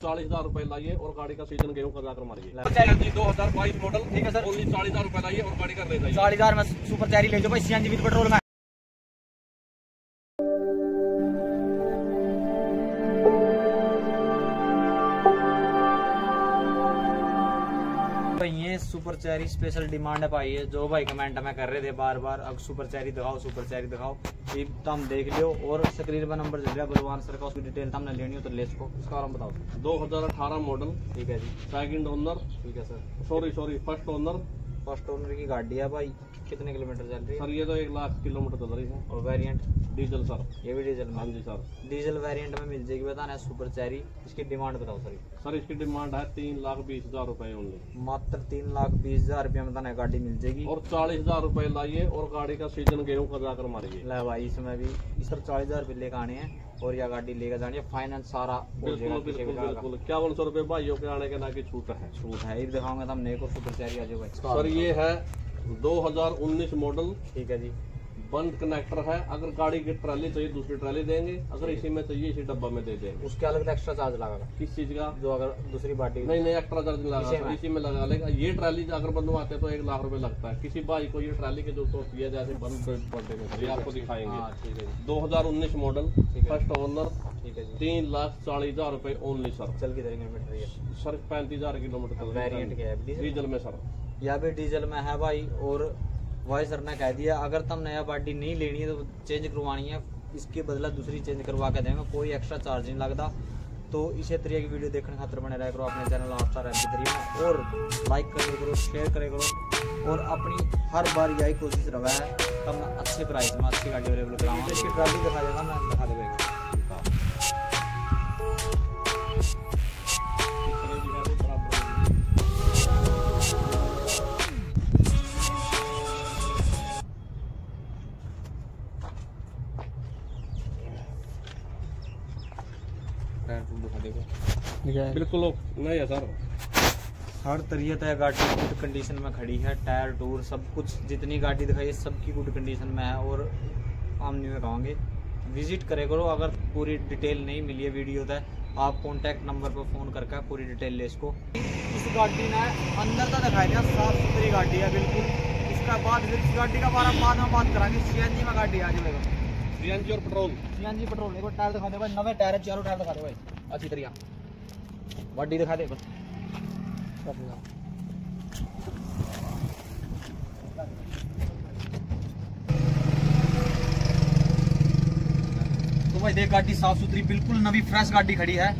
चालीस हज़ार रुपए लाइए और गाड़ी का सीज़न गेहूँ का जाकर मारिए। दो हज़ार बाईस मॉडल ठीक है सर। ओनली चालीस हज़ार रुपए लाइए और गाड़ी का ले जाइए। चालीस हज़ार में सुपर चैरी ले जाओ भाई सीएनजी विद पेट्रोल में। सुपर चैरी स्पेशल डिमांड है भाई ये जो भाई कमेंट में कर रहे थे बार बार अब सुपर चेरी दिखाओ सुपर चेरी दिखाओ। ये तुम देख लियो और स्क्रीन पर नंबर चल रहा है बलवान सर का उसकी डिटेल तुमने लेनी हो तो ले सको। उसका नाम बताओ। दो हज़ार अठारह मॉडल ठीक है जी। सेकंड ओनर ठीक है sir sorry sorry first owner first owner की गाड़ी है भाई। कितने किलोमीटर चल रही है? सर ये तो एक लाख किलोमीटर चल रही है। और वेरिएंट डीजल सर। ये भी डीजल हाँ में जी सर। डीजल वेरिएंट में मिल जाएगी बताना है सुपर चेरी इसकी डिमांड बताओ सर। सर इसकी डिमांड है तीन लाख बीस हज़ार रूपए ओनली मात्र तीन लाख बीस हज़ार रुपया में बताना है गाड़ी मिल जाएगी। और चालीस हज़ार रूपए लाइए और गाड़ी का सीज़न गेहूँ का जाकर मारिए। ले भाई इसमें भी सर चालीस हज़ार रुपये लेकर आने हैं और यह गाड़ी लेकर जानी है फाइनेंस सारा हो इक्यावन सौ रुपये भाइयों के आने के ना की छूट है। छूट है। ये दिखाऊँगा तो हमने एक और सुपर चैरी आ जाओ सर ये है 2019 मॉडल ठीक है जी। बंद कनेक्टर है। अगर गाड़ी की ट्राली चाहिए दूसरी ट्राली देंगे। अगर इसी में चाहिए इसी डब्बा में दे देंगे। उसके अलग एक्स्ट्रा चार्ज लगेगा किस चीज़ का? जो अगर दूसरी पार्टी नहीं नहीं एक्स्ट्रा चार्ज लगा इसी में? इसी में लगा लेगा। ये ट्राली अगर बनवाते हैं तो एक लाख रुपए लगता है। किसी भाई को ये ट्राली के जो होती है जैसे बंद बर्थडे में ये आपको हाँ दिखाएँगे। दो है जी। 2019 मॉडल फ़र्स्ट ओनर ठीक है तीन लाख चालीस हज़ार रूपए ओनली सर चल के सर पैंतीस हज़ार किलोमीटर डीजल में सर यह भी डीजल में है भाई, और भाई सर ने कह दिया, अगर तुम नया बाटी नहीं लेनी है तो चेंज करवानी है, इसके बदला दूसरी चेंज करवा के देंगे, कोई एक्स्ट्रा चार्ज नहीं लगता। तो इसी तरीके की वीडियो देखने खातर बने रहा करो अपने चैनल आफ्टर एम में, और लाइक करे करो शेयर करे करो, और अपनी हर बार यही कोशिश रहा है तब मैं अच्छे प्राइस में अच्छी गाड़ी अवेलेबल कराऊँगा इसकी ट्रॉली दिखा देगा मैं। टायर टूल दिखा देगा बिल्कुल नहीं है सर। हर तरीके है गाड़ी गुड कंडीशन में खड़ी है टायर टूर सब कुछ जितनी गाड़ी दिखाई है सबकी गुड कंडीशन में है और हम नहीं में कहोगे विज़िट करे करो अगर पूरी डिटेल नहीं मिली है वीडियो तक आप कॉन्टैक्ट नंबर पर फ़ोन करके पूरी डिटेल ले इसको। इस गाड़ी ने अंदर तक दिखाई दिया साफ़ सुथरी गाड़ी है बिल्कुल। इसका बाद फिर इस गाड़ी का बारे में बाद में बात करांगे सी एन जी में गाड़ी आ जाएगा। सीएनजी और पेट्रोल। सी पेट्रोल एक बार टायर दिखा दे भाई नवे टायर है चारों टायर दिखा दे भाई। अच्छी तरह। गाड़ी दिखा दे बस। तो भाई देख गाड़ी साफ़ सुथरी बिल्कुल नवी फ्रेश गाड़ी खड़ी है।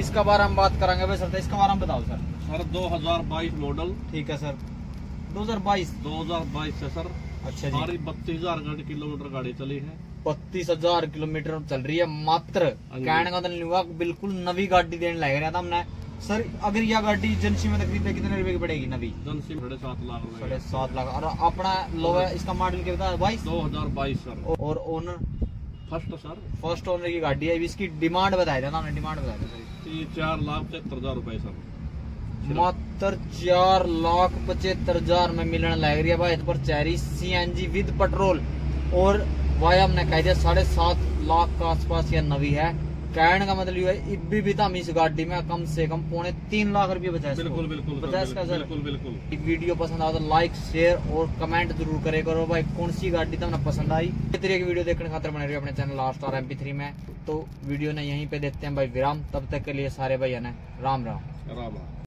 इसका बारे में बात करेंगे भाई सर तो इसका बारे में बताओ सर। Sir 2022 model. ठीक है सर। 2022 2022 से सर अच्छा जी। हमारी बत्तीस हज़ार किलोमीटर गाड़ी चली है। बत्तीस हज़ार किलोमीटर चल रही है मात्र। हाँ कहने का मतलब नहीं हुआ बिल्कुल नवी गाड़ी देने लग रहा था हमने। सर अगर यह गाड़ी एजेंसी में तकरीबन कितने रुपए की पड़ेगी नवी? एजेंसी साढ़े सात लाख साढ़े सात लाख। और अपना लो है इसका मॉडल क्या बता बाईस? दो हज़ार बाईस सर। और owner first sir first owner की गाड़ी है। इसकी डिमांड बताया था हमने डिमांड बताया था। सर चार लाख पचहत्तर हज़ार रुपए सर। मात्र चार लाख पचहत्तर हज़ार में मिलने लग रही है भाई। पर Cherry C N G with petrol और भाई हमने कह दिया साढ़े सात लाख के आसपास यह नवी है। कहने का मतलब ये है इब्बी भी तो हम इस गाड़ी में कम से कम पौने तीन लाख रुपए बचा बिल्कुल बिल्कुल सर, पचास का सर। बिल्कुल बिल्कुल। वीडियो पसंद आया तो लाइक शेयर और कमेंट ज़रूर करे करो भाई कौन सी गाड़ी तुमने पसंद आई। इस तरीके की वीडियो देखने खातर बने रहिए अपने चैनल लास्ट और एमपी थ्री में। तो वीडियो ने यहीं पे देखते हैं भाई विराम। तब तक के लिए सारे भाई ना राम। राम राम।